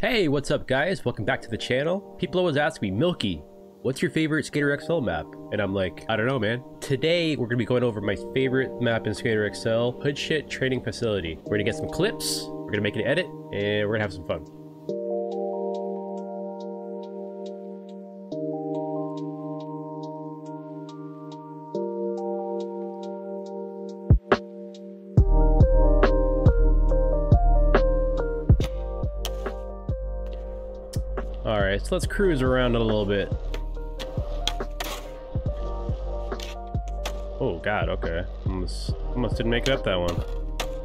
Hey, what's up guys? Welcome back to the channel. People always ask me, Milky, what's your favorite Skater XL map? And I'm like, I don't know, man. Today, we're gonna be going over my favorite map in Skater XL, Hudshit Training Facility. We're gonna get some clips, we're gonna make an edit, and we're gonna have some fun. So let's cruise around a little bit. Oh god, okay. Almost, almost didn't make it up that one.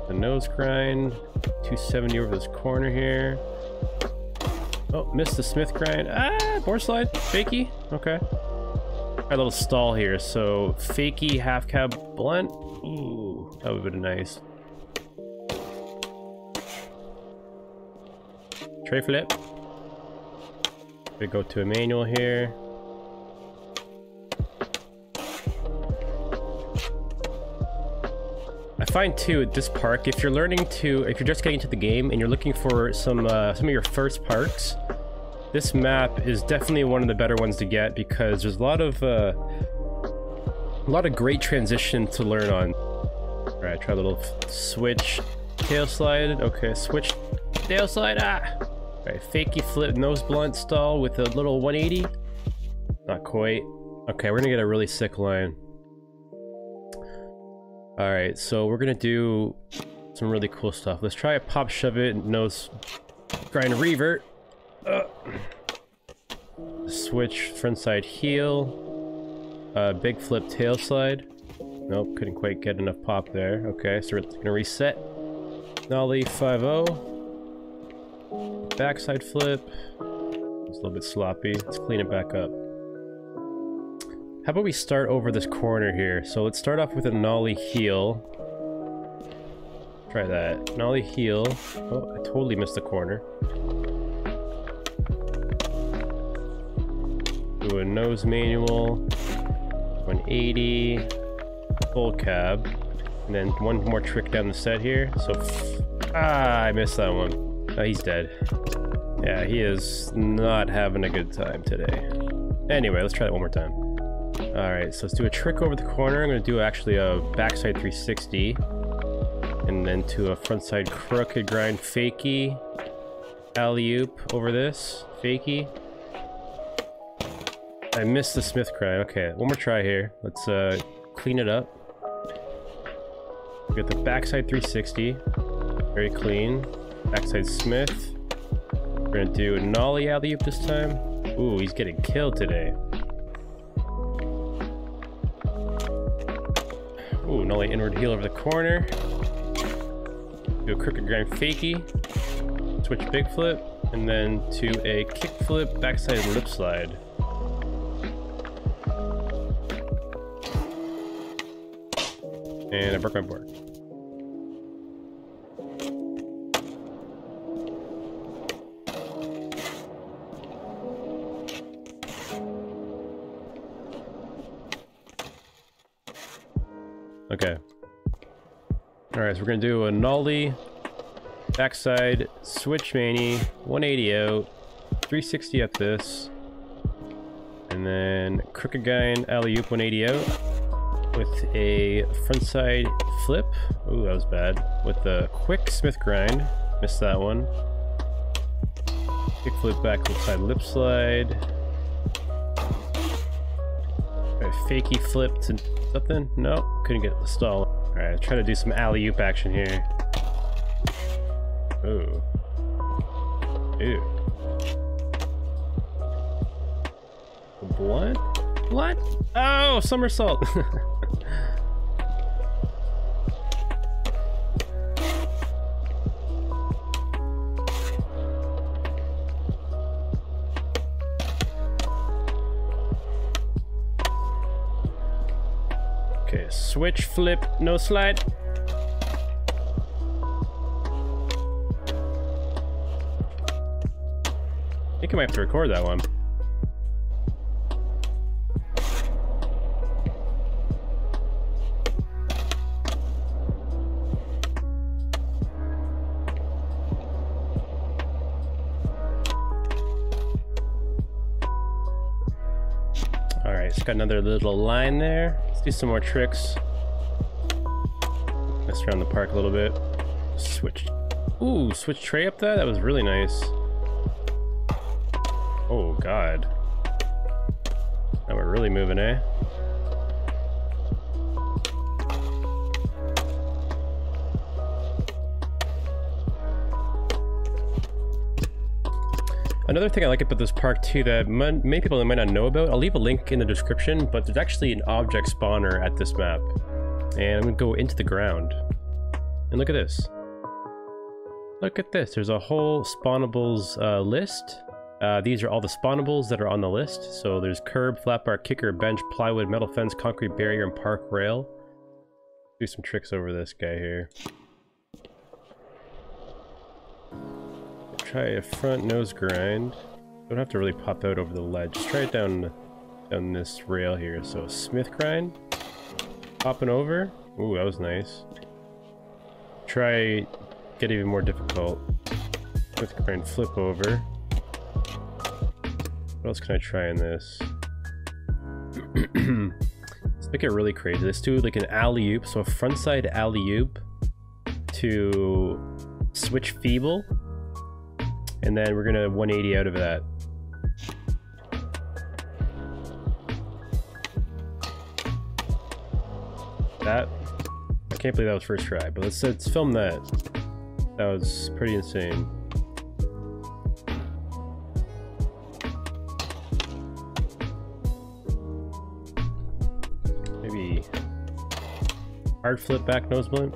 The nose grind, 270 over this corner here. Oh, missed the Smith grind. Ah, board slide, fakie. Okay. A little stall here, so fakie half cab blunt. Ooh, that would have been nice. Tray flip. We go to a manual here. I find too at this park, if you're learning to, if you're just getting into the game and you're looking for some uh, some of your first parks, this map is definitely one of the better ones to get because there's a lot of uh, a lot of great transition to learn on. All right, try a little switch tail slide. Okay, switch tail slide. Ah. Alright, fakie flip nose blunt stall with a little 180. Not quite. Okay, we're gonna get a really sick line. Alright, so we're gonna do some really cool stuff. Let's try a pop shove it, nose grind revert. Uh, switch frontside heel. Uh, big flip tail slide. Nope, couldn't quite get enough pop there. Okay, so we're gonna reset. Nollie 5-0. Backside flip. It's a little bit sloppy. Let's clean it back up. How about we start over this corner here? So let's start off with a nollie heel. Try that. Nollie heel. Oh, I totally missed the corner. Do a nose manual. 180. Full cab. And then one more trick down the set here. So, ah, I missed that one. Oh, he's dead. Yeah, he is not having a good time today. Anyway, let's try that one more time. Alright, so let's do a trick over the corner. I'm going to do actually a backside 360. And then to a frontside crooked grind fakie. Alley-oop over this. Fakie. I missed the Smith grind. Okay, one more try here. Let's uh, clean it up. We got the backside 360. Very clean. Backside Smith. We're gonna do a nollie alley-oop this time. Ooh, he's getting killed today. Ooh, nollie inward heel over the corner. Do a crooked grind fakie. Switch big flip. And then to a kick flip backside lip slide. And I broke my board. Okay. Alright, so we're gonna do a nollie, backside, switch mani, 180 out, 360 at this, and then crooked grind alley-oop 180 out, with a frontside flip. Ooh, that was bad. With the quick Smith grind, missed that one. Kick flip back side lip slide. Fakie flip to something? No, couldn't get the stall. Alright, try to do some alley-oop action here. Ooh. Ew. What? What? Oh, somersault! switch, flip, no slide. I think I might have to record that one. All right, it's got another little line there. Let's do some more tricks. Around the park a little bit. Switch. Ooh, switch tray up that? That was really nice. Oh, God. Now we're really moving, eh? Another thing I like about this park too that many people might not know about, I'll leave a link in the description, but there's actually an object spawner at this map. And I'm gonna go into the ground. And look at this. Look at this, there's a whole spawnables uh, list. Uh, these are all the spawnables that are on the list. So there's curb, flat bar, kicker, bench, plywood, metal fence, concrete barrier, and park rail. Do some tricks over this guy here. try a front nose grind. Don't have to really pop out over the ledge. Just try it down down this rail here. So Smith grind. Popping over. Ooh, that was nice. Try get even more difficult. Smith grind flip over. What else can I try in this? Let's make it really crazy. Let's do like an alley-oop. So a frontside alley-oop to switch feeble and then we're gonna 180 out of that. That, can't believe that was first try, but let's, let's film that. That was pretty insane. Maybe hard flip back nose blunt.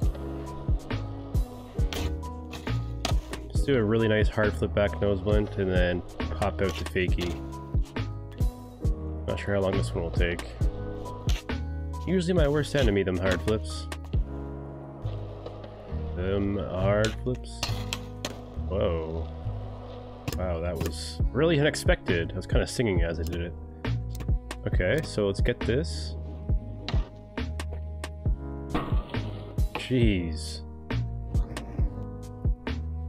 do a really nice hard flip back nose and then pop out the fakie. Not sure how long this one will take. Usually my worst enemy, them hard flips. Them hard flips. Whoa. Wow, that was really unexpected. I was kind of singing as I did it. Okay, so let's get this. Jeez.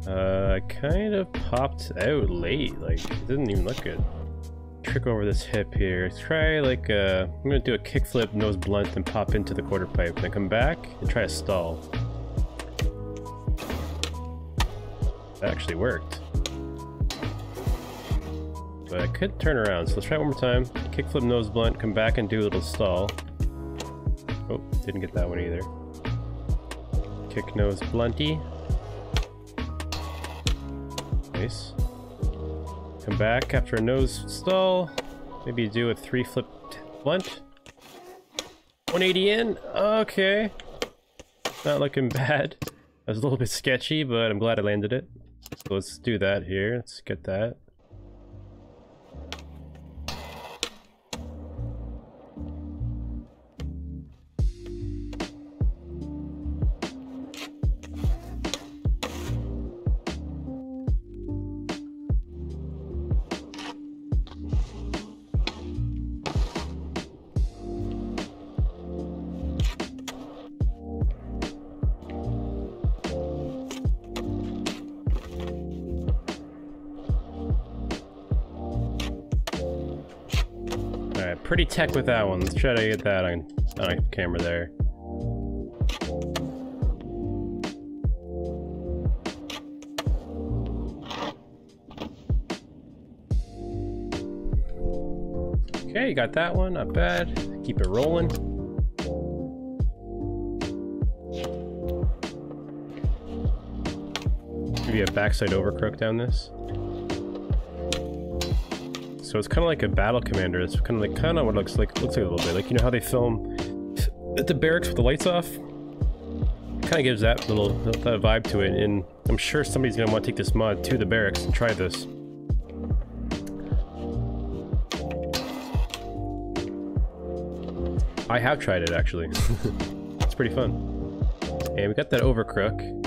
Uh, kind of popped out late. Like, it didn't even look good. Trick over this hip here. Try like uh, I'm gonna do a kickflip nose blunt and pop into the quarter pipe. Then come back and try a stall. That actually worked. But I could turn around, so let's try it one more time. Kickflip nose blunt, come back and do a little stall. Oh, didn't get that one either. Kick nose blunty. Nice. Come back after a nose stall. Maybe do a three flip blunt. 180 in. Okay. Not looking bad. That was a little bit sketchy, but I'm glad I landed it. So let's do that here. Let's get that. Pretty tech with that one. Let's try to get that on, on camera there. Okay, you got that one, not bad. Keep it rolling. Maybe a backside overcrook down this. So it's kind of like a battle commander. It's kind of like kind of what it looks like. Looks like a little bit like you know how they film at the barracks with the lights off. Kind of gives that little that vibe to it. And I'm sure somebody's gonna want to take this mod to the barracks and try this. I have tried it actually. it's pretty fun. And we got that overcrook.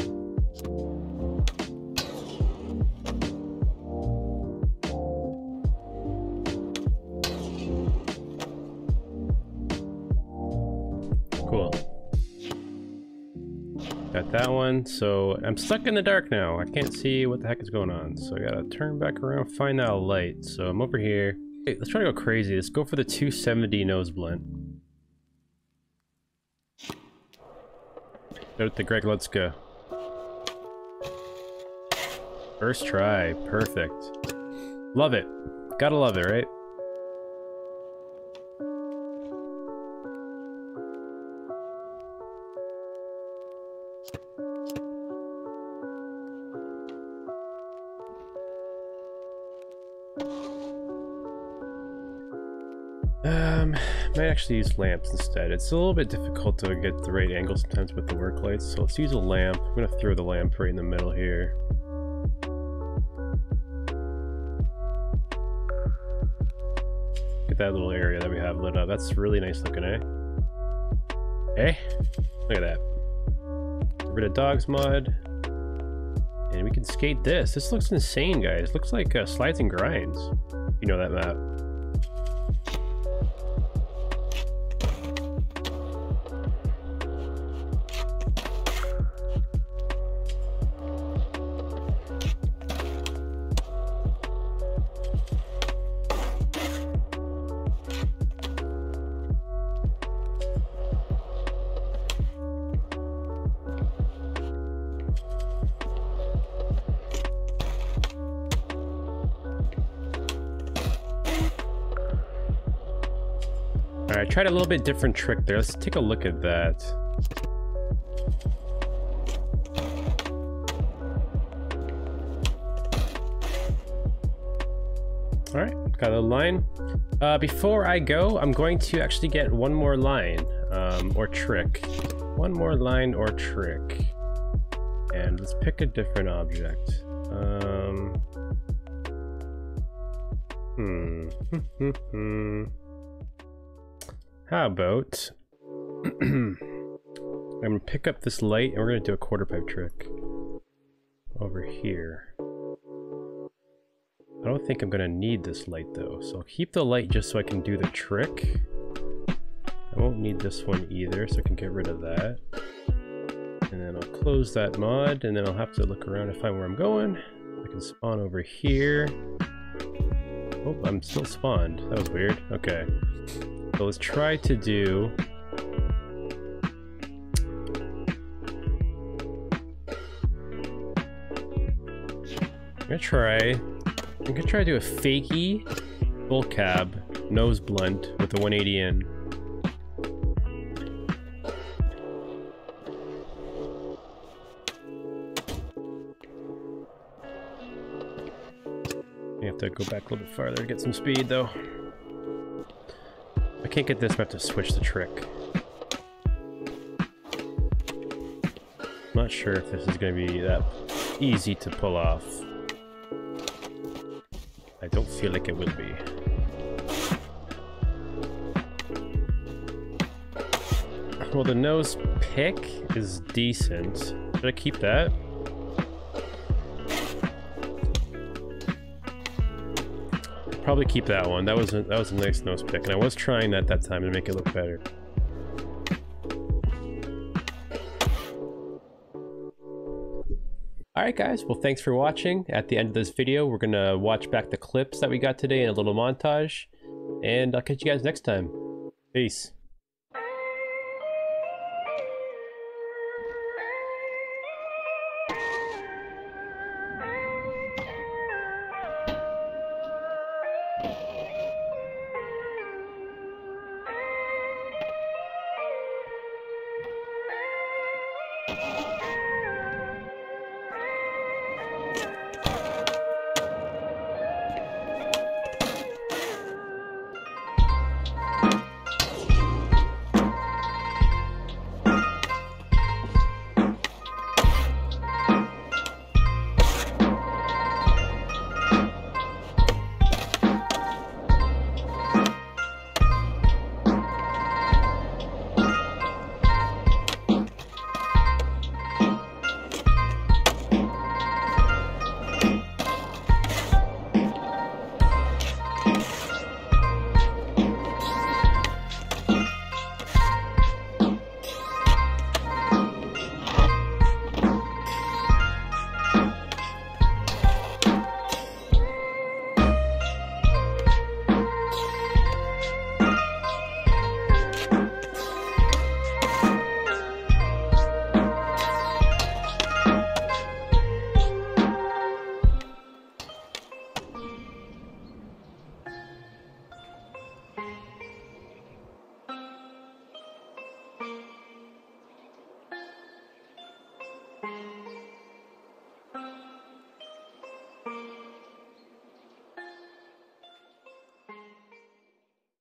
That one. So I'm stuck in the dark now. I can't see what the heck is going on. So I gotta turn back around, find that light. So I'm over here. Hey, let's try to go crazy. Let's go for the 270 nose blunt. Note the Greg, let's go. First try, perfect. Love it. Gotta love it, right? Actually use lamps instead. It's a little bit difficult to get the right angle sometimes with the work lights, so let's use a lamp. I'm gonna throw the lamp right in the middle here. Get that little area that we have lit up. That's really nice looking, eh? Eh? Look at that. Get rid of dogs mud. And we can skate this. This looks insane, guys. Looks like uh, slides and grinds. You know that map. Tried a little bit different trick there. Let's take a look at that. Alright, got a line. Uh, before I go, I'm going to actually get one more line, um, or trick. One more line or trick. And let's pick a different object. Um, hmm. How about... I'm gonna pick up this light and we're gonna do a quarter pipe trick. Over here. I don't think I'm gonna need this light though, so I'll keep the light just so I can do the trick. I won't need this one either, so I can get rid of that. And then I'll close that mod, and then I'll have to look around to find where I'm going. I can spawn over here. Oh, I'm still spawned. That was weird. Okay. So let's try to do... I'm gonna try... I'm gonna try to do a fakie bull cab nose blunt with a 180 in. I have to go back a little bit farther to get some speed though. Can't get this, I have to switch the trick. I'm not sure if this is going to be that easy to pull off. I don't feel like it will be. Well, the nose pick is decent. Should I keep that? Probably keep that one. That was a, that was a nice nose pick, and I was trying that that time to make it look better. Alright guys, well thanks for watching. At the end of this video, we're going to watch back the clips that we got today in a little montage. And I'll catch you guys next time. Peace.